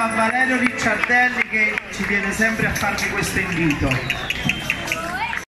a Valerio Ricciardelli che ci viene sempre a farci questo invito.